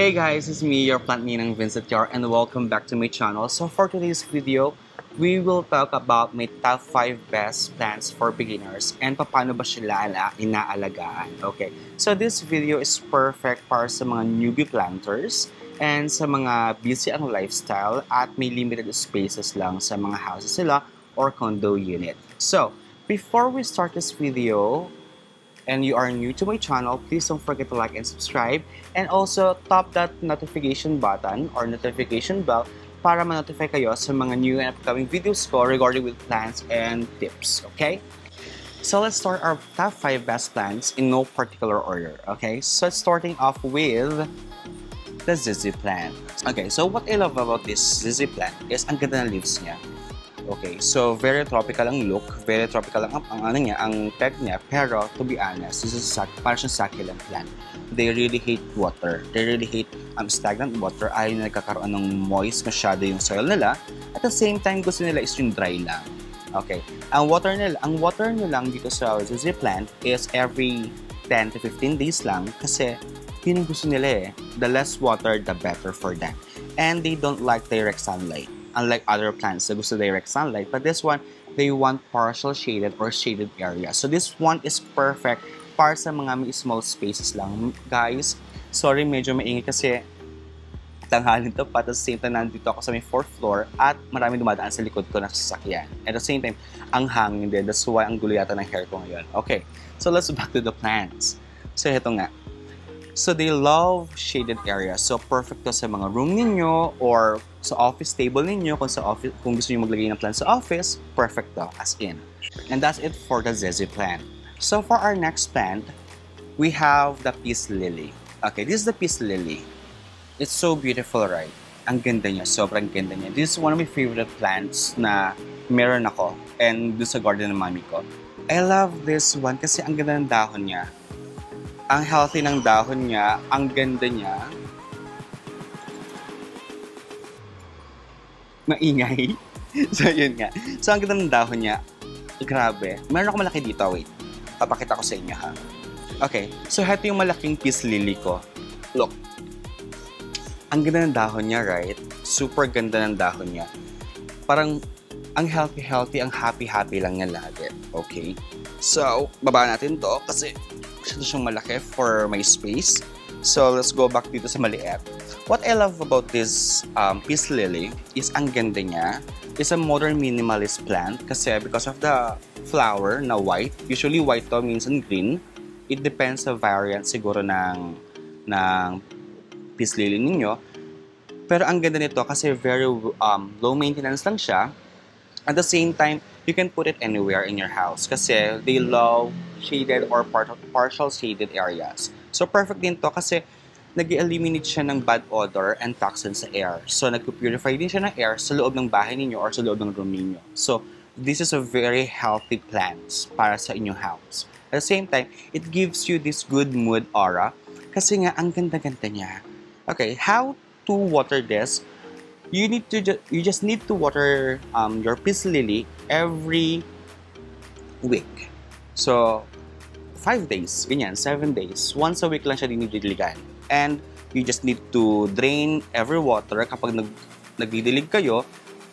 Hey guys, it's me, your plant ninang Vincent Yar, and welcome back to my channel. So for today's video, we will talk about my top 5 best plants for beginners and paano ba sila ala, inaalagaan. Okay, so this video is perfect para sa mga newbie planters and sa mga busy ang lifestyle at may limited spaces lang sa mga houses sila or condo unit. So, before we start this video, and you are new to my channel, please don't forget to like and subscribe. And also, tap that notification button or notification bell para ma-notify kayo sa mga new and upcoming videos ko regarding with plans and tips, okay? So let's start our top 5 best plants in no particular order, okay? So starting off with the Zizi plant. Okay, so what I love about this Zizi plant is ang ganda ng leaves niya. Okay, so very tropical ang look, very tropical ang, ang ano niya, ang peg niya, pero to be honest, this is a, parang siyang succulent plant. They really hate water. They really hate um, stagnant water. Ayaw na nagkakaroon ng moist masyado yung soil nila. At the same time, gusto nila is yung dry lang. Okay, ang water nila, ang water nila lang dito sa Zizi plant is every 10 to 15 days lang kasi yun ang gusto nila eh. The less water, the better for them. And they don't like direct sunlight unlike other plants that gusto direct sunlight. But this one, they want partial shaded or shaded area. So this one is perfect para sa mga may small spaces lang. Guys, sorry medyo maingay kasi tanghalin to pa. At the same time, nandito ako sa may fourth floor at marami dumadaan sa likod ko na sasakyan. At the same time, ang hangin din. That's why ang gulo yata ng hair ko ngayon. Okay, so let's back to the plants. So ito nga, So they love shaded areas. So perfect to sa mga room ninyo or sa office table ninyo kung sa office kung gusto niyo maglagay ng plant sa office, perfect to as in. And that's it for the Zezi plant. So for our next plant, we have the peace lily. Okay, this is the peace lily. It's so beautiful, right? Ang ganda niya, sobrang ganda niya. This is one of my favorite plants na meron ako and doon sa garden ng mami ko. I love this one kasi ang ganda ng dahon niya ang healthy ng dahon niya, ang ganda niya. Maingay. so, yun nga. So, ang ganda ng dahon niya, grabe. Meron ako malaki dito, wait. Papakita ko sa inyo, ha? Okay, so ito yung malaking peace lily ko. Look. Ang ganda ng dahon niya, right? Super ganda ng dahon niya. Parang, ang healthy-healthy, ang happy-happy lang niya lagi. Okay? So, baba natin to kasi masyado siyang malaki for my space. So, let's go back dito sa maliit. What I love about this um, peace lily is ang ganda niya. It's a modern minimalist plant kasi because of the flower na white. Usually white to means in green. It depends sa variant siguro ng, ng peace lily ninyo. Pero ang ganda nito kasi very um, low maintenance lang siya. At the same time, you can put it anywhere in your house kasi they love shaded or part partial shaded areas. So perfect din to kasi nag eliminate siya ng bad odor and toxins sa air. So nag-purify din siya ng air sa loob ng bahay ninyo or sa loob ng room ninyo. So this is a very healthy plant para sa inyong house. At the same time, it gives you this good mood aura kasi nga ang ganda-ganda niya. Okay, how to water this? You need to ju you just need to water um, your peace lily every week. So, 5 days, ganyan, 7 days. Once a week lang siya dinidiligan. And you just need to drain every water kapag nag nagdidilig kayo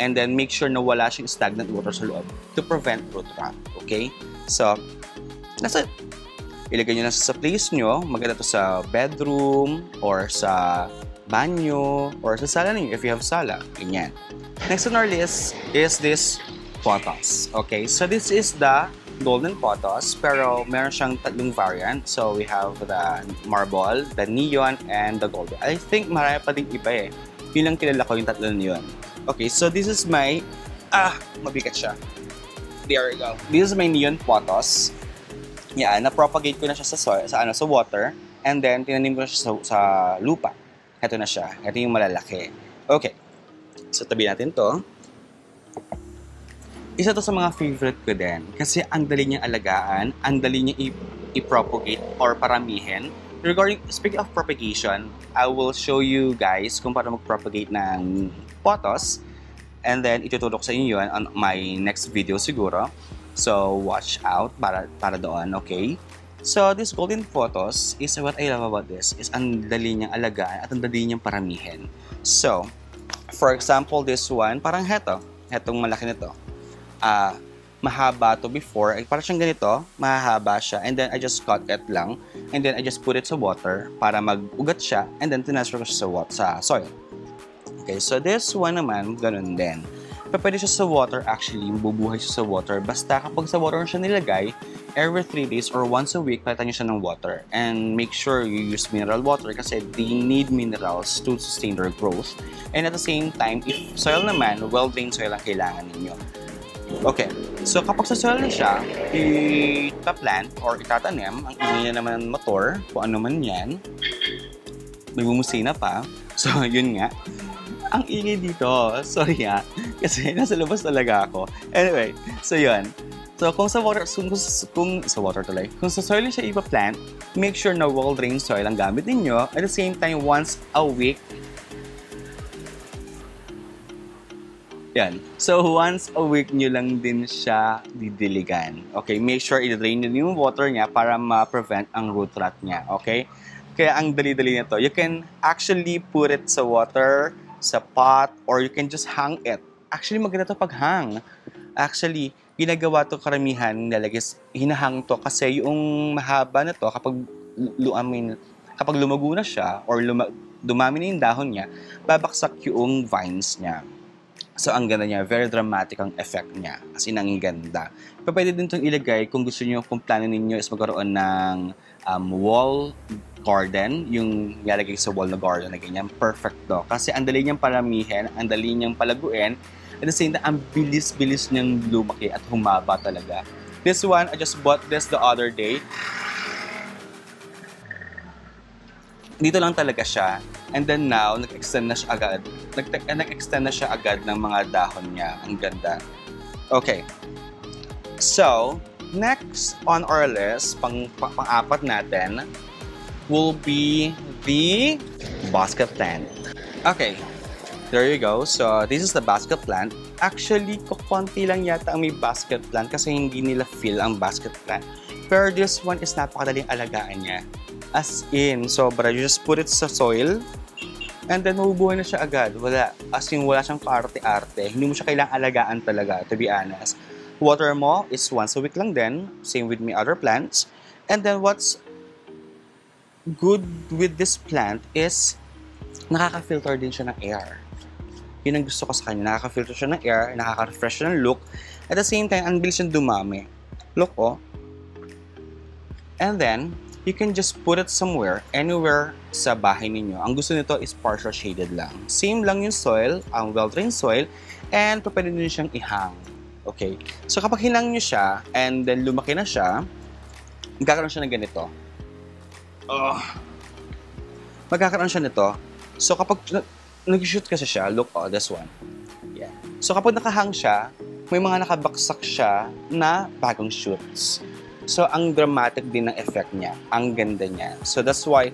and then make sure na wala siyang stagnant water sa loob to prevent root rot. Okay? So, it. Ilagay nyo na sa place nyo. Maganda to sa bedroom or sa banyo or sa sala ninyo if you have sala. Ganyan. Next on our list is this potas. Okay? So, this is the golden photos, pero meron siyang tatlong variant. So, we have the marble, the neon, and the golden. I think marami pa din iba eh. Yun lang kilala ko yung tatlo na yun. Okay, so this is my... Ah, mabigat siya. There we go. This is my neon photos. Yan, na-propagate ko na siya sa, soil, sa, ano, sa water. And then, tinanim ko na siya sa, sa lupa. Ito na siya. Ito yung malalaki. Okay. So, tabi natin to isa to sa mga favorite ko din kasi ang dali niyang alagaan, ang dali niyang i-propagate or paramihin. Regarding, speaking of propagation, I will show you guys kung paano mag-propagate ng photos and then itutulok sa inyo yun on my next video siguro. So, watch out para, para doon, okay? So, this golden photos is what I love about this is ang dali niyang alagaan at ang dali niyang paramihin. So, for example, this one, parang heto. Hetong malaki nito. Ah, uh, mahaba to before. Ay, parang siyang ganito, mahaba siya. And then, I just cut it lang. And then, I just put it sa water para mag-ugat siya. And then, tinasper ko siya sa, sa soil. Okay, so this one naman, ganun din. Pero pwede siya sa water actually, bubuhay siya sa water. Basta kapag sa water siya nilagay, every 3 days or once a week, palitan niyo siya ng water. And make sure you use mineral water kasi they need minerals to sustain their growth. And at the same time, if soil naman, well-drained soil ang kailangan ninyo. Okay, so kapag sa soil siya, ita-plant or itatanim, ang ingay naman motor, kung ano man yan, may bumusina pa. So, yun nga ang ingay dito. Sorry ha. Kasi nasa labas talaga ako. Anyway, so yun. So kung sa water, kung, kung sa water tuloy, kung sa soil siya ipa-plant, make sure na well-drained soil ang gamit ninyo. At the same time, once a week, Yan. So, once a week nyo lang din siya didiligan. Okay? Make sure i-drain nyo yung water niya para ma-prevent ang root rot niya. Okay? Kaya ang dali-dali nito. You can actually put it sa water sa pot, or you can just hang it. Actually, maganda to pag hang. Actually, ginagawa to karamihan, nilalagay, hinahang to kasi yung mahaba na to, kapag, luamin, kapag lumago na siya, or luma, dumami na yung dahon niya, babaksak yung vines niya. So, ang ganda niya. Very dramatic ang effect niya. Kasi nang ganda. Pero pwede din itong ilagay kung gusto niyo, kung plano ninyo is magkaroon ng um, wall garden, yung nilalagay sa wall na garden na ganyan, perfect to. Kasi ang dali niyang paramihin, ang dali niyang palaguin, at the same time, ang bilis-bilis niyang lumaki at humaba talaga. This one, I just bought this the other day. Dito lang talaga siya. And then now, nag-extend na siya agad. Nag-extend na siya agad ng mga dahon niya. Ang ganda. Okay. So, next on our list, pang, pang, pang-apat natin, will be the basket plant. Okay, there you go. So, this is the basket plant. Actually, kukunti lang yata ang may basket plant kasi hindi nila feel ang basket plant. Pero this one is napakadaling alagaan niya. As in, sobra. You just put it sa soil, and then mabubuhay na siya agad. Wala. As in, wala siyang kaarte-arte. Hindi mo siya kailangang alagaan talaga, to be honest. Water mo is once a week lang din. Same with my other plants. And then what's good with this plant is nakaka-filter din siya ng air. Yun ang gusto ko sa kanya. Nakaka-filter siya ng air, nakaka-refresh siya ng look. At the same time, ang bilis siyang dumami. Look, oh. And then, you can just put it somewhere, anywhere sa bahay ninyo. Ang gusto nito is partial shaded lang. Same lang yung soil, ang well-drained soil, and pwede din siyang ihang. Okay? So, kapag hinang nyo siya, and then lumaki na siya, magkakaroon siya ng ganito uh, magkakaroon siya nito. So kapag nag-shoot kasi siya, look, oh, this one. Yeah. So kapag nakahang siya, may mga nakabaksak siya na bagong shoots. So ang dramatic din ng effect niya. Ang ganda niya. So that's why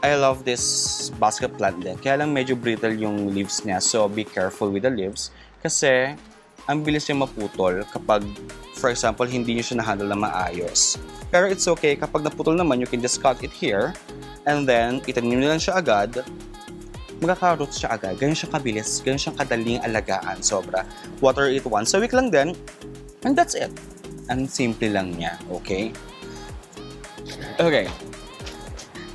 I love this basket plant din. Kaya lang medyo brittle yung leaves niya. So be careful with the leaves. Kasi ang bilis niya maputol kapag, for example, hindi niyo siya na-handle na maayos. Pero it's okay, kapag naputol naman, you can just cut it here, and then, itanim nyo lang siya agad, magkaka-roots siya agad. Ganyan siya kabilis, ganyan siya kadaling alagaan, sobra. Water it once a week lang din, and that's it. Ang simple lang niya, okay? Okay.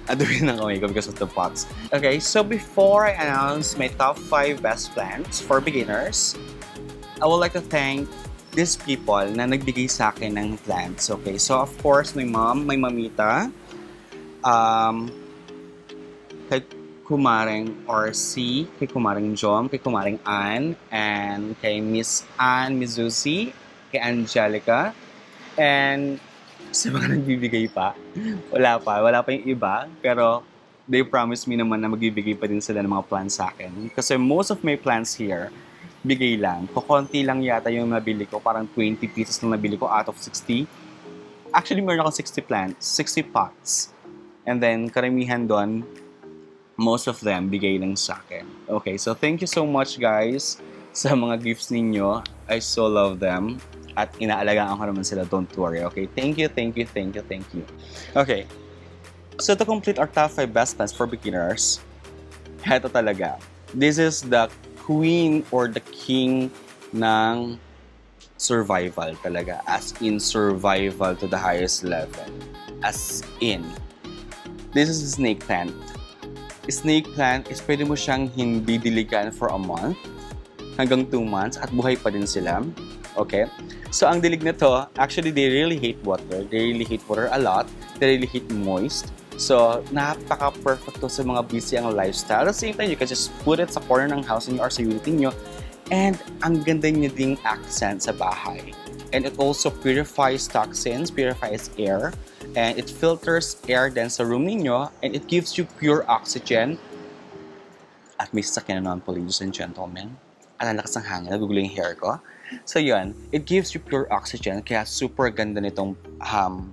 Aduin ng kamay ko because of the pots. Okay, so before I announce my top 5 best plants for beginners, I would like to thank these people na nagbigay sa akin ng plants. Okay, so of course, my mom, my mamita, um, kay Kumaring RC, kay Kumaring Jom, kay Kumaring Ann, and kay Miss Ann Mizusi, kay Angelica, and sa mga nagbibigay pa, wala pa, wala pa yung iba, pero they promised me naman na magbibigay pa din sila ng mga plants sa akin. Kasi most of my plants here, bigay lang. Kukunti lang yata yung nabili ko. Parang 20 pieces lang nabili ko out of 60. Actually, meron ako 60 plants, 60 pots. And then, karamihan doon, most of them bigay lang sa akin. Okay, so thank you so much guys sa mga gifts ninyo. I so love them. At inaalagaan ko naman sila, don't worry, okay? Thank you, thank you, thank you, thank you. Okay. So to complete our top 5 best plans for beginners, heto talaga. This is the queen or the king ng survival talaga. As in survival to the highest level. As in. This is a snake plant. Snake plant is pwede mo siyang hindi diligan for a month hanggang 2 months at buhay pa din sila. Okay? So, ang dilig na to, actually, they really hate water. They really hate water a lot. They really hate moist. So, napaka-perfect to sa mga busy ang lifestyle. At same time, you can just put it sa corner ng house niyo or sa unit niyo. And ang ganda niya ding accent sa bahay. And it also purifies toxins, purifies air, and it filters air din sa room ninyo, and it gives you pure oxygen. At may sasakyan na naman po, ladies and gentlemen. Ang lakas ng hangin, nagugulo yung hair ko. So yun, it gives you pure oxygen, kaya super ganda nitong um,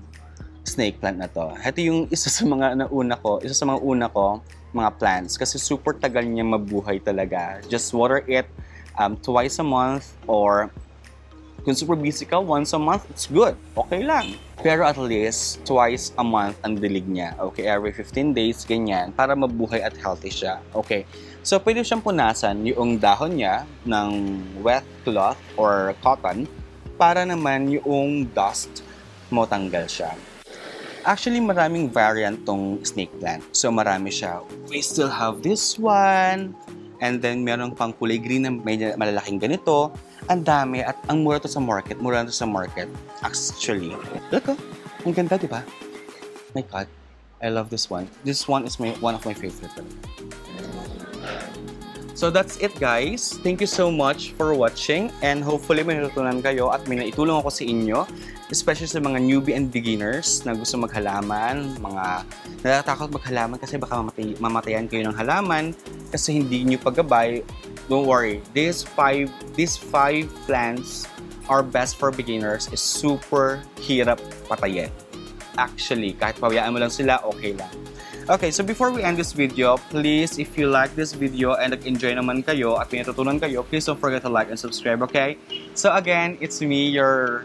snake plant na to. Ito yung isa sa mga nauna ko, isa sa mga una ko, mga plants, kasi super tagal niya mabuhay talaga. Just water it um, twice a month or kung super busy ka, once a month, it's good. Okay lang. Pero at least, twice a month ang dilig niya. Okay, every 15 days, ganyan, para mabuhay at healthy siya. Okay. So, pwede siyang punasan yung dahon niya ng wet cloth or cotton para naman yung dust mo tanggal siya. Actually, maraming variant tong snake plant. So, marami siya. We still have this one. And then, meron pang kulay green na may malalaking ganito. Ang dami at ang mura to sa market. Mura to sa market. Actually. Look oh. Ang ganda, di ba? My God. I love this one. This one is my one of my favorite. So that's it guys. Thank you so much for watching and hopefully may natutunan kayo at may naitulong ako sa inyo especially sa mga newbie and beginners na gusto maghalaman, mga natatakot maghalaman kasi baka mamatay, mamatayan kayo ng halaman kasi hindi nyo paggabay. Don't worry, these five, these five plants are best for beginners is super hirap patayin. Actually, kahit pawayaan mo lang sila, okay lang. Okay, so before we end this video, please, if you like this video and nag-enjoy naman kayo at may natutunan kayo, please don't forget to like and subscribe, okay? So again, it's me, your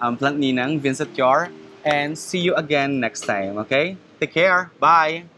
um, Plant Ninang, Vincent Yor, and see you again next time, okay? Take care. Bye!